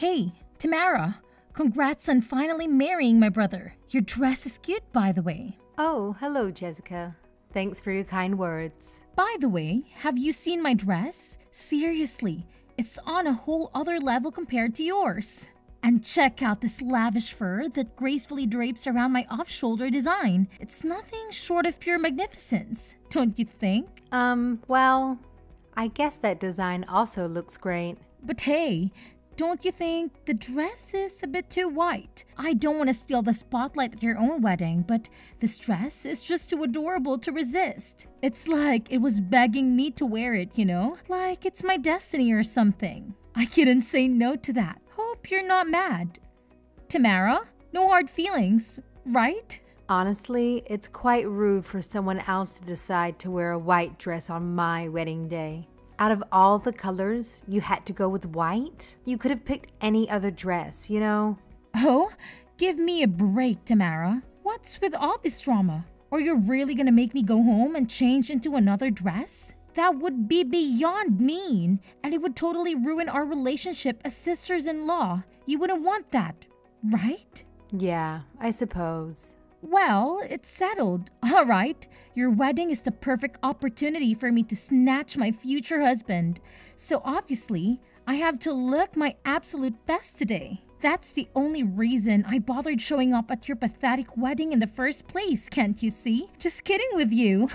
Hey, Tamara, congrats on finally marrying my brother. Your dress is cute, by the way. Oh, hello, Jessica. Thanks for your kind words. By the way, have you seen my dress? Seriously, it's on a whole other level compared to yours. And check out this lavish fur that gracefully drapes around my off shoulder design. It's nothing short of pure magnificence, don't you think? Um, well, I guess that design also looks great. But hey, don't you think the dress is a bit too white? I don't want to steal the spotlight at your own wedding, but this dress is just too adorable to resist. It's like it was begging me to wear it, you know? Like it's my destiny or something. I couldn't say no to that. Hope you're not mad. Tamara, no hard feelings, right? Honestly, it's quite rude for someone else to decide to wear a white dress on my wedding day. Out of all the colors, you had to go with white? You could have picked any other dress, you know? Oh, give me a break, Tamara. What's with all this drama? Are you really gonna make me go home and change into another dress? That would be beyond mean, and it would totally ruin our relationship as sisters in law. You wouldn't want that, right? Yeah, I suppose. Well, it's settled. All right. Your wedding is the perfect opportunity for me to snatch my future husband. So obviously, I have to look my absolute best today. That's the only reason I bothered showing up at your pathetic wedding in the first place, can't you see? Just kidding with you.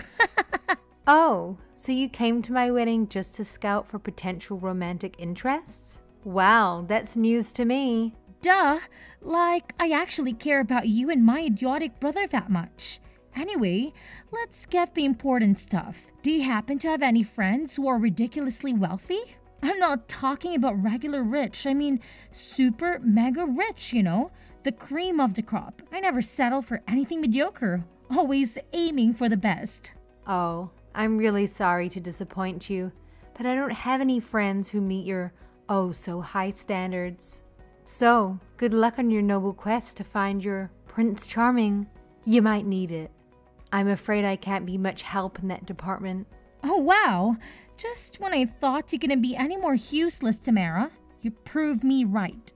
oh, so you came to my wedding just to scout for potential romantic interests? Wow, that's news to me. Duh! Like, I actually care about you and my idiotic brother that much. Anyway, let's get the important stuff. Do you happen to have any friends who are ridiculously wealthy? I'm not talking about regular rich, I mean super mega rich, you know? The cream of the crop. I never settle for anything mediocre, always aiming for the best. Oh, I'm really sorry to disappoint you, but I don't have any friends who meet your oh so high standards. So, good luck on your noble quest to find your Prince Charming. You might need it. I'm afraid I can't be much help in that department. Oh, wow. Just when I thought you couldn't be any more useless, Tamara, you proved me right.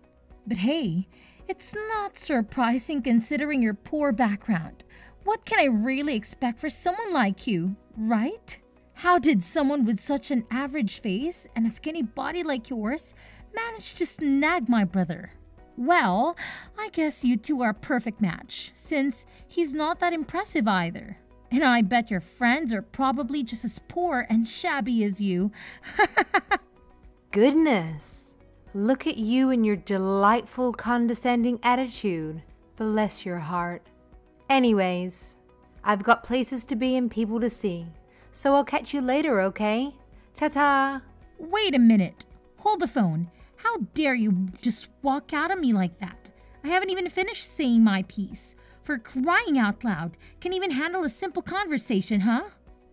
But hey, it's not surprising considering your poor background. What can I really expect for someone like you, right? How did someone with such an average face and a skinny body like yours managed to snag my brother. Well, I guess you two are a perfect match, since he's not that impressive either. And I bet your friends are probably just as poor and shabby as you. Goodness. Look at you and your delightful condescending attitude. Bless your heart. Anyways, I've got places to be and people to see. So I'll catch you later, okay? Ta ta! Wait a minute. Hold the phone. How dare you just walk out on me like that? I haven't even finished saying my piece. For crying out loud, can even handle a simple conversation, huh?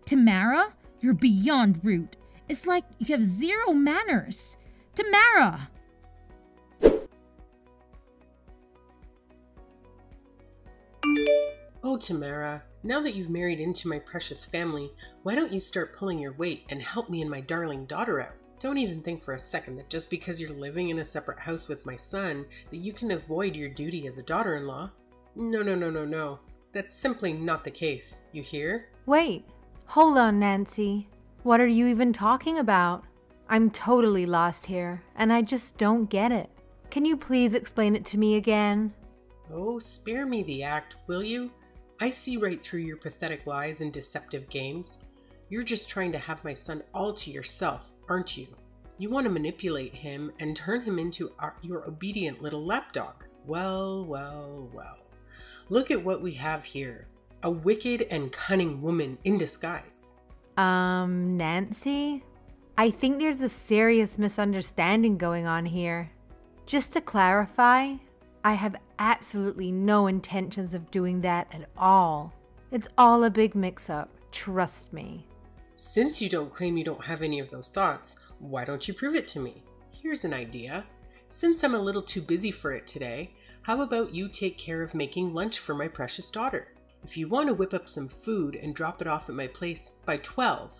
Tamara, you're beyond rude. It's like you have zero manners. Tamara! Oh, Tamara, now that you've married into my precious family, why don't you start pulling your weight and help me and my darling daughter out? Don't even think for a second that just because you're living in a separate house with my son, that you can avoid your duty as a daughter in law. No, no, no, no, no. That's simply not the case. You hear? Wait. Hold on, Nancy. What are you even talking about? I'm totally lost here, and I just don't get it. Can you please explain it to me again? Oh, spare me the act, will you? I see right through your pathetic lies and deceptive games. You're just trying to have my son all to yourself, aren't you? You want to manipulate him and turn him into our, your obedient little lapdog. Well, well, well. Look at what we have here a wicked and cunning woman in disguise. Um, Nancy? I think there's a serious misunderstanding going on here. Just to clarify, I have absolutely no intentions of doing that at all. It's all a big mix up, trust me. Since you don't claim you don't have any of those thoughts, why don't you prove it to me? Here's an idea. Since I'm a little too busy for it today, how about you take care of making lunch for my precious daughter? If you want to whip up some food and drop it off at my place by 12,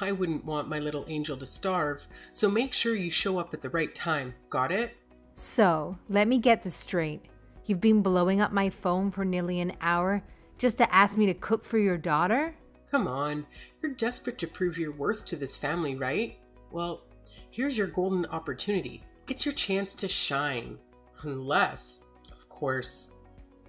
I wouldn't want my little angel to starve, so make sure you show up at the right time. Got it? So, let me get this straight. You've been blowing up my phone for nearly an hour just to ask me to cook for your daughter? Come on, you're desperate to prove your worth to this family, right? Well, here's your golden opportunity. It's your chance to shine. Unless, of course,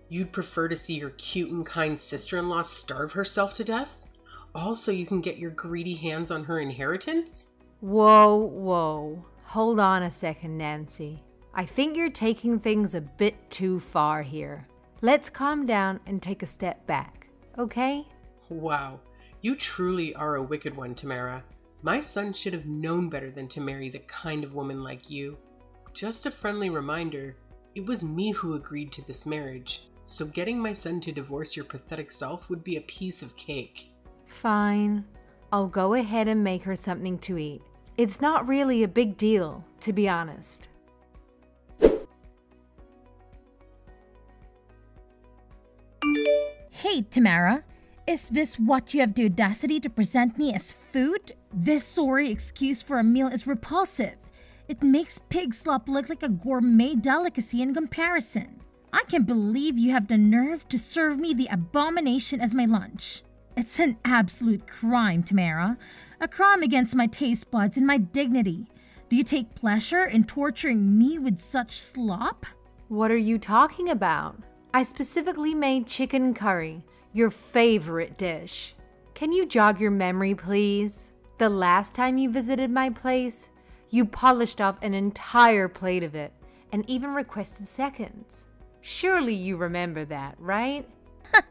you'd prefer to see your cute and kind sister in law starve herself to death? Also, you can get your greedy hands on her inheritance? Whoa, whoa. Hold on a second, Nancy. I think you're taking things a bit too far here. Let's calm down and take a step back, okay? Wow, you truly are a wicked one, Tamara. My son should have known better than to marry the kind of woman like you. Just a friendly reminder it was me who agreed to this marriage, so getting my son to divorce your pathetic self would be a piece of cake. Fine. I'll go ahead and make her something to eat. It's not really a big deal, to be honest. Hey, Tamara. Is this what you have the audacity to present me as food? This sorry excuse for a meal is repulsive. It makes pig slop look like a gourmet delicacy in comparison. I can't believe you have the nerve to serve me the abomination as my lunch. It's an absolute crime, Tamara. A crime against my taste buds and my dignity. Do you take pleasure in torturing me with such slop? What are you talking about? I specifically made chicken curry, your favorite dish. Can you jog your memory, please? The last time you visited my place, you polished off an entire plate of it and even requested seconds. Surely you remember that, right?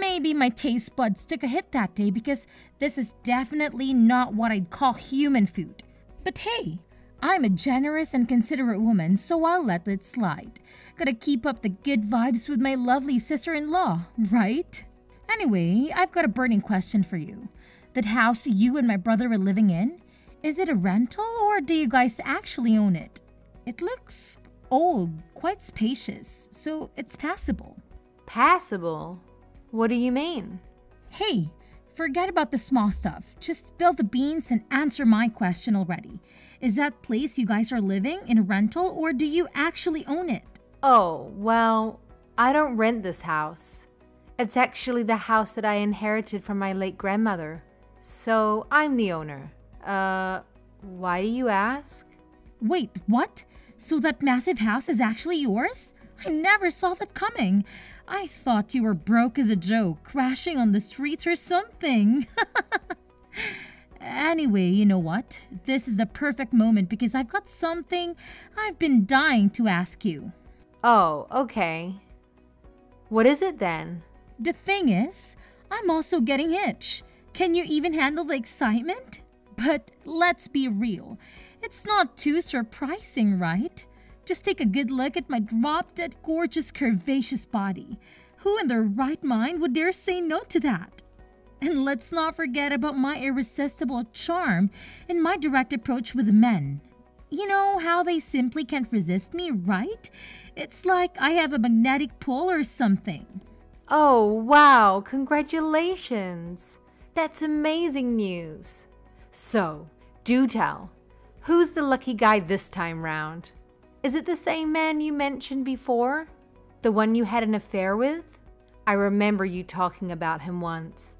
Maybe my taste buds took a hit that day because this is definitely not what I'd call human food. But hey, I'm a generous and considerate woman, so I'll let it slide. Gotta keep up the good vibes with my lovely sister in law, right? Anyway, I've got a burning question for you. That house you and my brother are living in, is it a rental or do you guys actually own it? It looks old, quite spacious, so it's passable. Passable? What do you mean? Hey, forget about the small stuff. Just spill the beans and answer my question already. Is that place you guys are living in a rental or do you actually own it? Oh, well, I don't rent this house. It's actually the house that I inherited from my late grandmother. So I'm the owner. Uh, why do you ask? Wait, what? So that massive house is actually yours? I never saw that coming. I thought you were broke as a joke, crashing on the streets or something. anyway, you know what? This is the perfect moment because I've got something I've been dying to ask you. Oh, okay. What is it then? The thing is, I'm also getting itch. Can you even handle the excitement? But let's be real. It's not too surprising, right? Just take a good look at my drop dead gorgeous curvaceous body. Who in their right mind would dare say no to that? And let's not forget about my irresistible charm and my direct approach with men. You know how they simply can't resist me, right? It's like I have a magnetic pull or something. Oh, wow, congratulations! That's amazing news. So, do tell, who's the lucky guy this time round? Is it the same man you mentioned before? The one you had an affair with? I remember you talking about him once.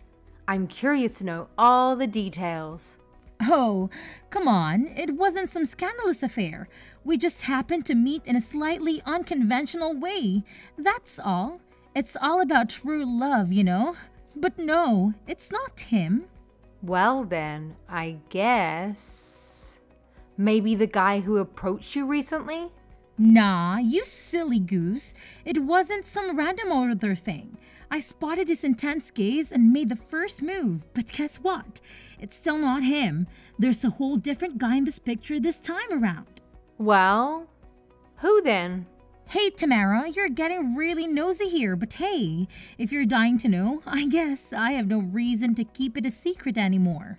I'm curious to know all the details. Oh, come on. It wasn't some scandalous affair. We just happened to meet in a slightly unconventional way. That's all. It's all about true love, you know. But no, it's not him. Well, then, I guess. Maybe the guy who approached you recently? Nah, you silly goose. It wasn't some random other thing. I spotted his intense gaze and made the first move, but guess what? It's still not him. There's a whole different guy in this picture this time around. Well, who then? Hey, Tamara, you're getting really nosy here, but hey, if you're dying to know, I guess I have no reason to keep it a secret anymore.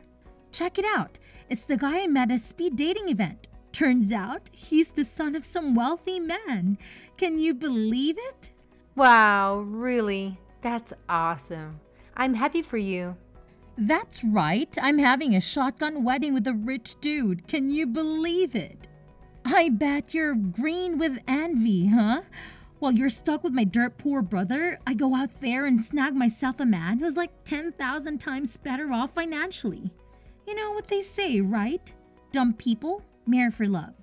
Check it out. It's the guy I met at a speed dating event. Turns out he's the son of some wealthy man. Can you believe it? Wow, really? That's awesome. I'm happy for you. That's right. I'm having a shotgun wedding with a rich dude. Can you believe it? I bet you're green with envy, huh? While you're stuck with my dirt poor brother, I go out there and snag myself a man who's like 10,000 times better off financially. You know what they say, right? Dumb people marry for love,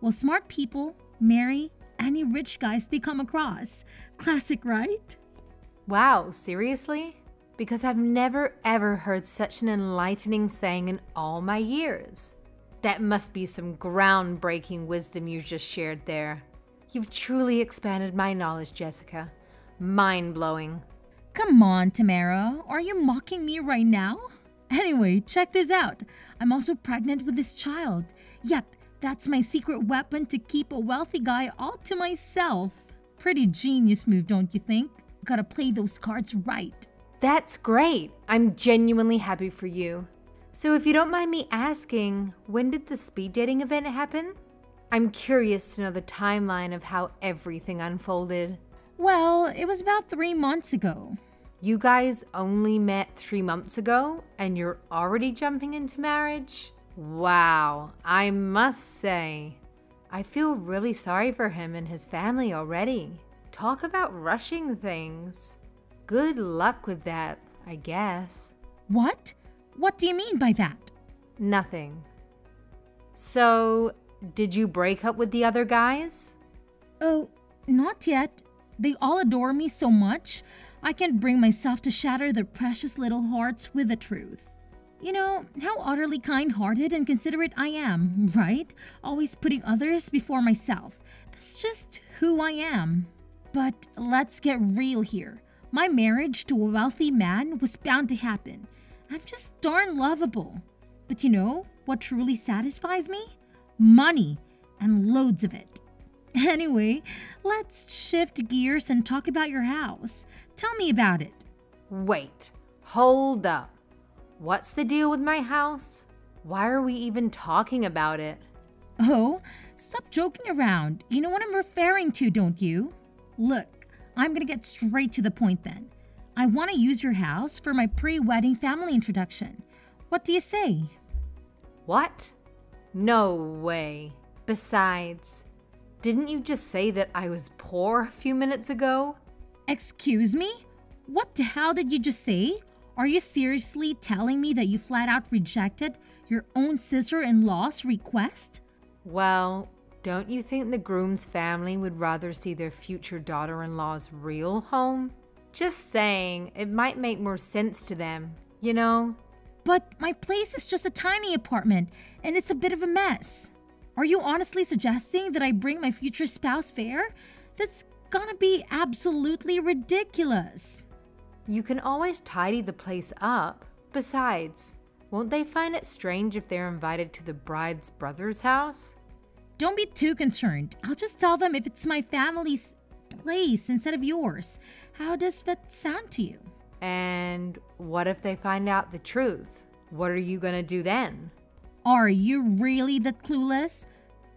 Well, smart people marry any rich guys they come across. Classic, right? Wow, seriously? Because I've never ever heard such an enlightening saying in all my years. That must be some groundbreaking wisdom you just shared there. You've truly expanded my knowledge, Jessica. Mind blowing. Come on, Tamara. Are you mocking me right now? Anyway, check this out. I'm also pregnant with this child. Yep, that's my secret weapon to keep a wealthy guy all to myself. Pretty genius move, don't you think? Gotta play those cards right. That's great. I'm genuinely happy for you. So, if you don't mind me asking, when did the speed dating event happen? I'm curious to know the timeline of how everything unfolded. Well, it was about three months ago. You guys only met three months ago and you're already jumping into marriage? Wow, I must say, I feel really sorry for him and his family already. Talk about rushing things. Good luck with that, I guess. What? What do you mean by that? Nothing. So, did you break up with the other guys? Oh, not yet. They all adore me so much, I can't bring myself to shatter their precious little hearts with the truth. You know, how utterly kind hearted and considerate I am, right? Always putting others before myself. That's just who I am. But let's get real here. My marriage to a wealthy man was bound to happen. I'm just darn lovable. But you know what truly satisfies me? Money, and loads of it. Anyway, let's shift gears and talk about your house. Tell me about it. Wait, hold up. What's the deal with my house? Why are we even talking about it? Oh, stop joking around. You know what I'm referring to, don't you? Look, I'm gonna get straight to the point then. I want to use your house for my pre wedding family introduction. What do you say? What? No way. Besides, didn't you just say that I was poor a few minutes ago? Excuse me? What the hell did you just say? Are you seriously telling me that you flat out rejected your own sister in law's request? Well, don't you think the groom's family would rather see their future daughter in law's real home? Just saying, it might make more sense to them, you know? But my place is just a tiny apartment, and it's a bit of a mess. Are you honestly suggesting that I bring my future spouse there? That's gonna be absolutely ridiculous. You can always tidy the place up. Besides, won't they find it strange if they're invited to the bride's brother's house? Don't be too concerned. I'll just tell them if it's my family's place instead of yours. How does that sound to you? And what if they find out the truth? What are you gonna do then? Are you really that clueless?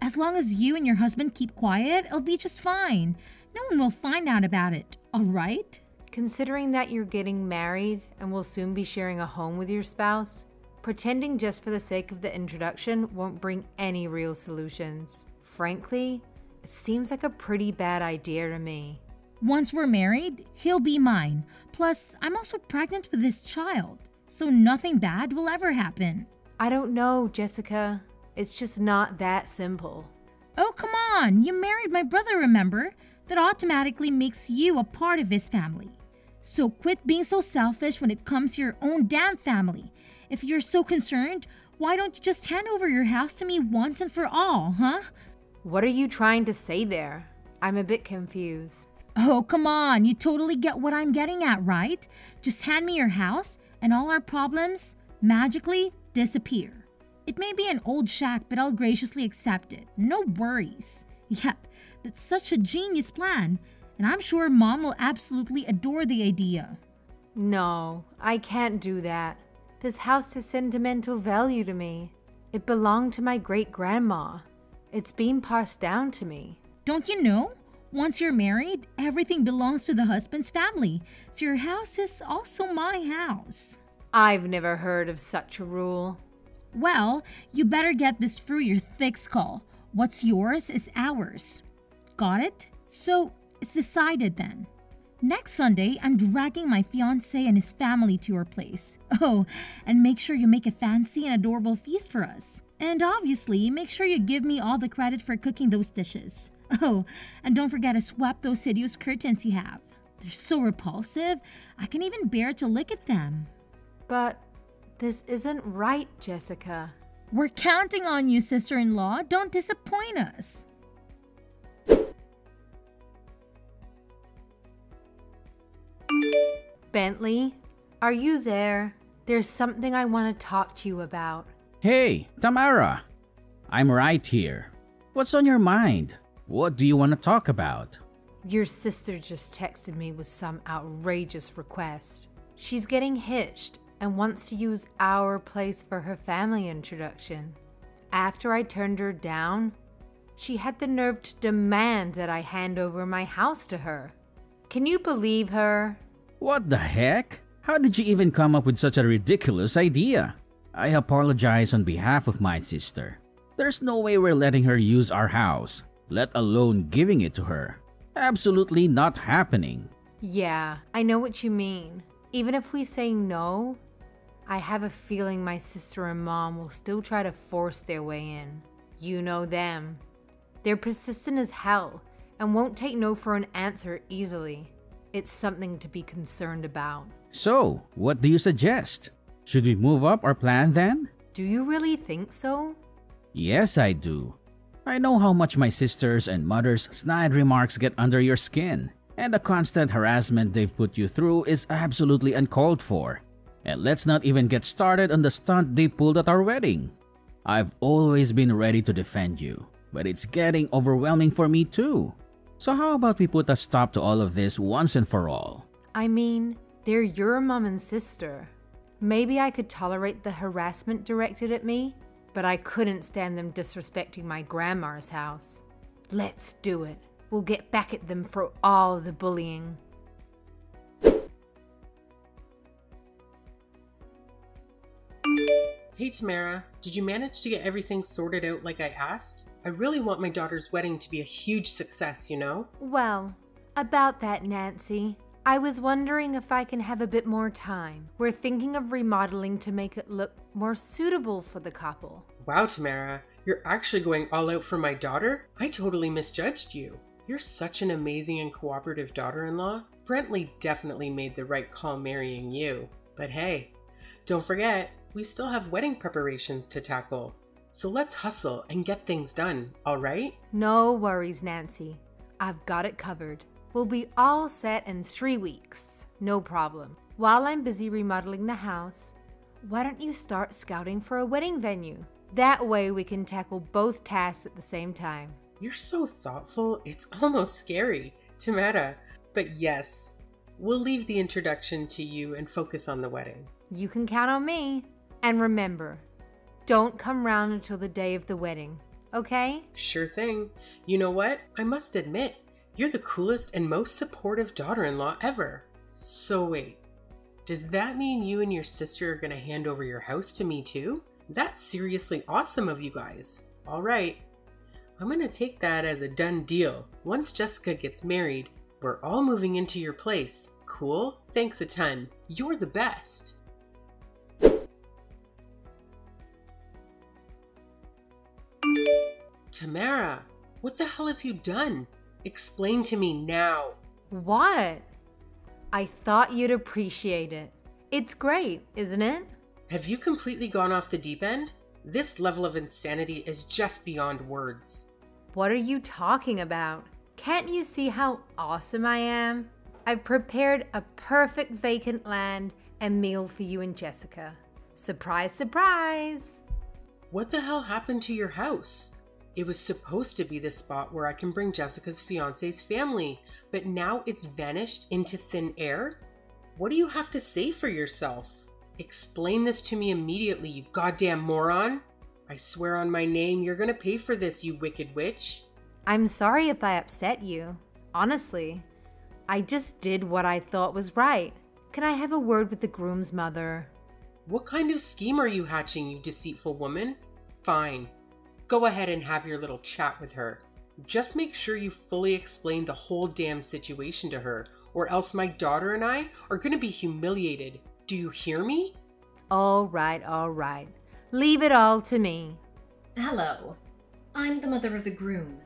As long as you and your husband keep quiet, it'll be just fine. No one will find out about it, alright? Considering that you're getting married and will soon be sharing a home with your spouse, pretending just for the sake of the introduction won't bring any real solutions. Frankly, it seems like a pretty bad idea to me. Once we're married, he'll be mine. Plus, I'm also pregnant with this child, so nothing bad will ever happen. I don't know, Jessica. It's just not that simple. Oh, come on! You married my brother, remember? That automatically makes you a part of his family. So quit being so selfish when it comes to your own damn family. If you're so concerned, why don't you just hand over your house to me once and for all, huh? What are you trying to say there? I'm a bit confused. Oh, come on. You totally get what I'm getting at, right? Just hand me your house, and all our problems magically disappear. It may be an old shack, but I'll graciously accept it. No worries. Yep, that's such a genius plan, and I'm sure Mom will absolutely adore the idea. No, I can't do that. This house has sentimental value to me. It belonged to my great grandma. It's been passed down to me. Don't you know? Once you're married, everything belongs to the husband's family, so your house is also my house. I've never heard of such a rule. Well, you better get this through your thick skull. What's yours is ours. Got it? So it's decided then. Next Sunday, I'm dragging my fiance and his family to your place. Oh, and make sure you make a fancy and adorable feast for us. And obviously, make sure you give me all the credit for cooking those dishes. Oh, and don't forget to swap those hideous curtains you have. They're so repulsive, I can even bear to look at them. But this isn't right, Jessica. We're counting on you, sister in law. Don't disappoint us. Brentley, are you there? There's something I want to talk to you about. Hey, Tamara. I'm right here. What's on your mind? What do you want to talk about? Your sister just texted me with some outrageous request. She's getting hitched and wants to use our place for her family introduction. After I turned her down, she had the nerve to demand that I hand over my house to her. Can you believe her? What the heck? How did you even come up with such a ridiculous idea? I apologize on behalf of my sister. There's no way we're letting her use our house, let alone giving it to her. Absolutely not happening. Yeah, I know what you mean. Even if we say no, I have a feeling my sister and mom will still try to force their way in. You know them. They're persistent as hell and won't take no for an answer easily. It's something to be concerned about. So, what do you suggest? Should we move up our plan then? Do you really think so? Yes, I do. I know how much my sisters and mother's snide remarks get under your skin, and the constant harassment they've put you through is absolutely uncalled for. And let's not even get started on the stunt they pulled at our wedding. I've always been ready to defend you, but it's getting overwhelming for me too. So, how about we put a stop to all of this once and for all? I mean, they're your mom and sister. Maybe I could tolerate the harassment directed at me, but I couldn't stand them disrespecting my grandma's house. Let's do it. We'll get back at them for all the bullying. Hey Tamara, did you manage to get everything sorted out like I asked? I really want my daughter's wedding to be a huge success, you know? Well, about that, Nancy. I was wondering if I can have a bit more time. We're thinking of remodeling to make it look more suitable for the couple. Wow, Tamara, you're actually going all out for my daughter? I totally misjudged you. You're such an amazing and cooperative daughter in law. Brentley definitely made the right call marrying you. But hey, don't forget, we still have wedding preparations to tackle. So let's hustle and get things done, alright? No worries, Nancy. I've got it covered. We'll be all set in three weeks. No problem. While I'm busy remodeling the house, why don't you start scouting for a wedding venue? That way we can tackle both tasks at the same time. You're so thoughtful, it's almost scary. Tamara. But yes, we'll leave the introduction to you and focus on the wedding. You can count on me. And remember, don't come round until the day of the wedding, okay? Sure thing. You know what? I must admit, you're the coolest and most supportive daughter in law ever. So, wait, does that mean you and your sister are going to hand over your house to me too? That's seriously awesome of you guys. All right, I'm going to take that as a done deal. Once Jessica gets married, we're all moving into your place. Cool? Thanks a ton. You're the best. Tamara, what the hell have you done? Explain to me now. What? I thought you'd appreciate it. It's great, isn't it? Have you completely gone off the deep end? This level of insanity is just beyond words. What are you talking about? Can't you see how awesome I am? I've prepared a perfect vacant land and meal for you and Jessica. Surprise, surprise! What the hell happened to your house? It was supposed to be the spot where I can bring Jessica's fiance's family, but now it's vanished into thin air? What do you have to say for yourself? Explain this to me immediately, you goddamn moron! I swear on my name, you're gonna pay for this, you wicked witch. I'm sorry if I upset you. Honestly, I just did what I thought was right. Can I have a word with the groom's mother? What kind of scheme are you hatching, you deceitful woman? Fine. Go ahead and have your little chat with her. Just make sure you fully explain the whole damn situation to her, or else my daughter and I are gonna be humiliated. Do you hear me? All right, all right. Leave it all to me. Hello. I'm the mother of the groom.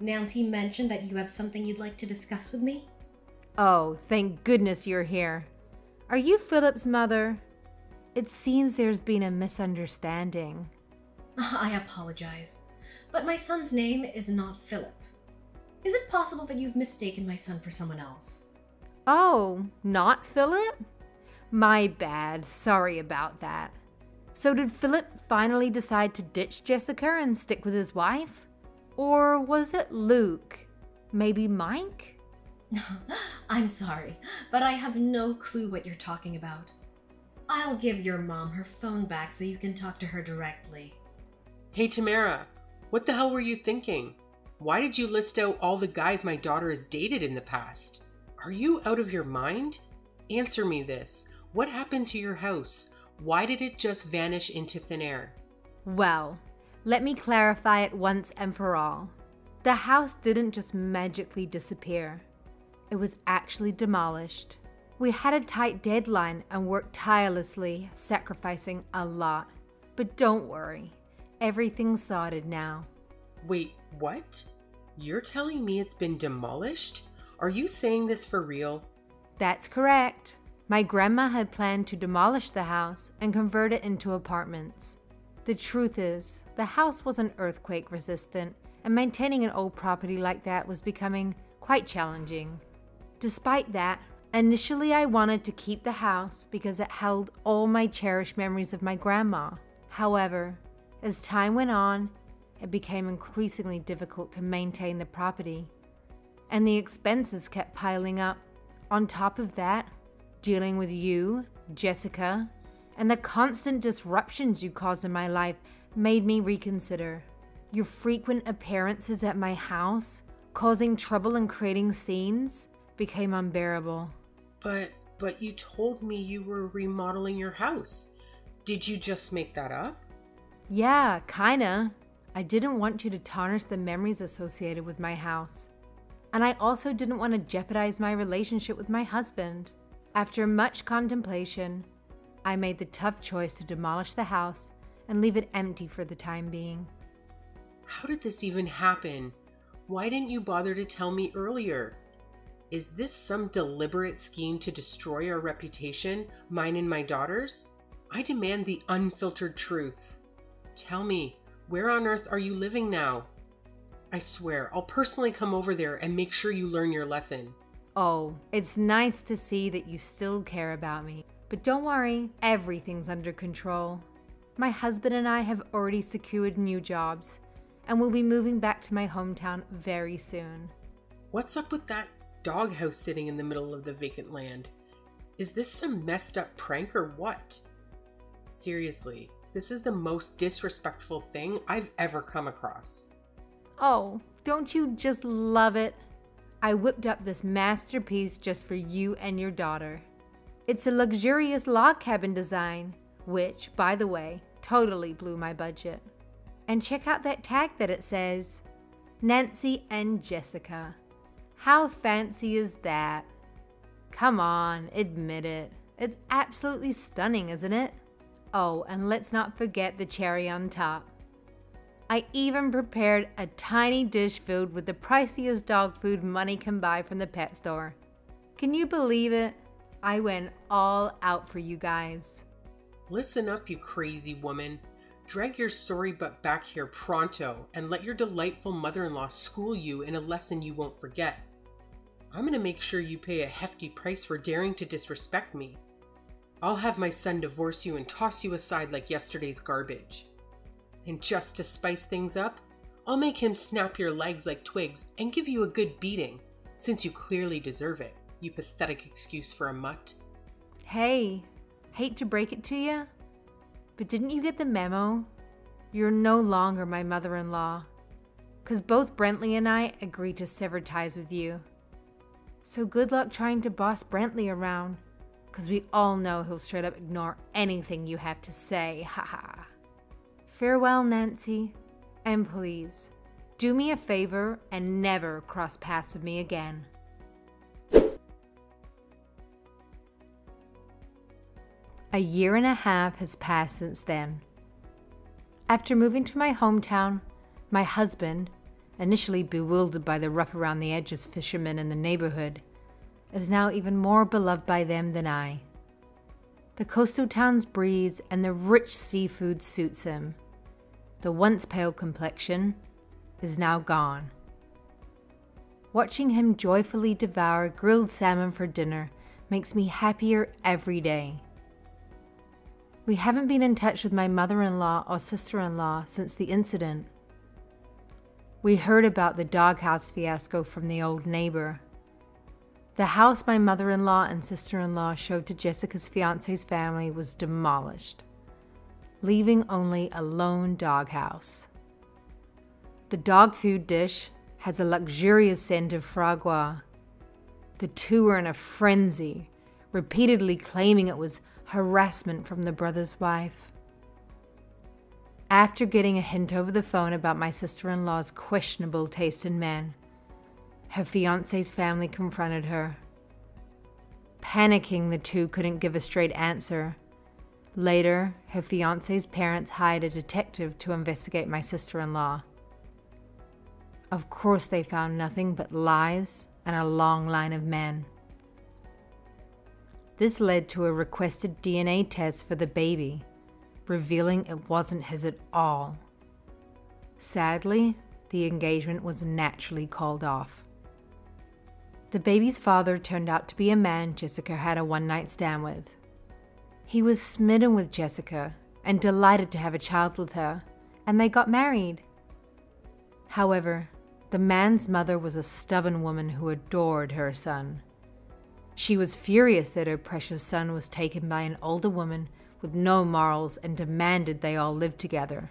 Nancy mentioned that you have something you'd like to discuss with me? Oh, thank goodness you're here. Are you Philip's mother? It seems there's been a misunderstanding. I apologize, but my son's name is not Philip. Is it possible that you've mistaken my son for someone else? Oh, not Philip? My bad. Sorry about that. So, did Philip finally decide to ditch Jessica and stick with his wife? Or was it Luke? Maybe Mike? I'm sorry, but I have no clue what you're talking about. I'll give your mom her phone back so you can talk to her directly. Hey Tamara, what the hell were you thinking? Why did you list out all the guys my daughter has dated in the past? Are you out of your mind? Answer me this. What happened to your house? Why did it just vanish into thin air? Well, let me clarify it once and for all. The house didn't just magically disappear, it was actually demolished. We had a tight deadline and worked tirelessly, sacrificing a lot. But don't worry, everything's sorted now. Wait, what? You're telling me it's been demolished? Are you saying this for real? That's correct. My grandma had planned to demolish the house and convert it into apartments. The truth is, the house wasn't earthquake resistant, and maintaining an old property like that was becoming quite challenging. Despite that, initially I wanted to keep the house because it held all my cherished memories of my grandma. However, as time went on, it became increasingly difficult to maintain the property, and the expenses kept piling up. On top of that, dealing with you, Jessica, and the constant disruptions you caused in my life made me reconsider. Your frequent appearances at my house, causing trouble and creating scenes, became unbearable. But but you told me you were remodeling your house. Did you just make that up? Yeah, kinda. I didn't want you to tarnish the memories associated with my house. And I also didn't want to jeopardize my relationship with my husband. After much contemplation, I made the tough choice to demolish the house and leave it empty for the time being. How did this even happen? Why didn't you bother to tell me earlier? Is this some deliberate scheme to destroy our reputation, mine and my daughter's? I demand the unfiltered truth. Tell me, where on earth are you living now? I swear, I'll personally come over there and make sure you learn your lesson. Oh, it's nice to see that you still care about me. But don't worry, everything's under control. My husband and I have already secured new jobs, and we'll be moving back to my hometown very soon. What's up with that doghouse sitting in the middle of the vacant land? Is this some messed up prank or what? Seriously, this is the most disrespectful thing I've ever come across. Oh, don't you just love it? I whipped up this masterpiece just for you and your daughter. It's a luxurious log cabin design, which, by the way, totally blew my budget. And check out that tag that it says Nancy and Jessica. How fancy is that? Come on, admit it. It's absolutely stunning, isn't it? Oh, and let's not forget the cherry on top. I even prepared a tiny dish filled with the priciest dog food money can buy from the pet store. Can you believe it? I went all out for you guys. Listen up, you crazy woman. Drag your sorry butt back here pronto and let your delightful mother in law school you in a lesson you won't forget. I'm gonna make sure you pay a hefty price for daring to disrespect me. I'll have my son divorce you and toss you aside like yesterday's garbage. And just to spice things up, I'll make him snap your legs like twigs and give you a good beating, since you clearly deserve it, you pathetic excuse for a mutt. Hey, hate to break it to you, but didn't you get the memo? You're no longer my mother in law. Because both Brentley and I agreed to sever ties with you. So good luck trying to boss Brentley around, because we all know he'll straight up ignore anything you have to say, haha. Farewell, Nancy, And please, do me a favor and never cross paths with me again. A year and a half has passed since then. After moving to my hometown, my husband, initially bewildered by the rough around the edges fishermen in the neighborhood, is now even more beloved by them than I. The coastal town's breeze and the rich seafood suits him. The once pale complexion is now gone. Watching him joyfully devour grilled salmon for dinner makes me happier every day. We haven't been in touch with my mother in law or sister in law since the incident. We heard about the doghouse fiasco from the old neighbor. The house my mother in law and sister in law showed to Jessica's fiance's family was demolished, leaving only a lone doghouse. The dog food dish has a luxurious scent of fragua. The two were in a frenzy, repeatedly claiming it was harassment from the brother's wife. After getting a hint over the phone about my sister in law's questionable taste in men, her fiance's family confronted her. Panicking, the two couldn't give a straight answer. Later, her fiance's parents hired a detective to investigate my sister in law. Of course, they found nothing but lies and a long line of men. This led to a requested DNA test for the baby, revealing it wasn't his at all. Sadly, the engagement was naturally called off. The baby's father turned out to be a man Jessica had a one night stand with. He was smitten with Jessica and delighted to have a child with her, and they got married. However, the man's mother was a stubborn woman who adored her son. She was furious that her precious son was taken by an older woman with no morals and demanded they all live together.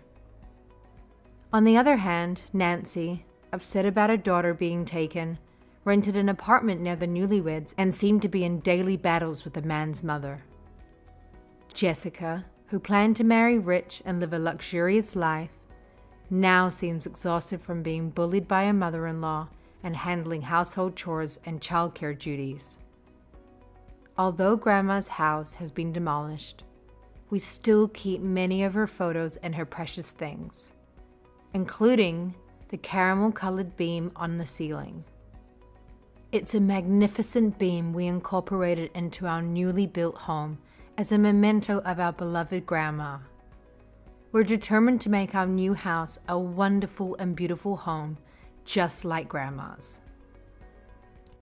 On the other hand, Nancy, upset about her daughter being taken, rented an apartment near the newlyweds and seemed to be in daily battles with the man's mother. Jessica, who planned to marry rich and live a luxurious life, now seems exhausted from being bullied by her mother in law and handling household chores and childcare duties. Although Grandma's house has been demolished, we still keep many of her photos and her precious things, including the caramel colored beam on the ceiling. It's a magnificent beam we incorporated into our newly built home as a memento of our beloved Grandma. We're determined to make our new house a wonderful and beautiful home, just like Grandma's.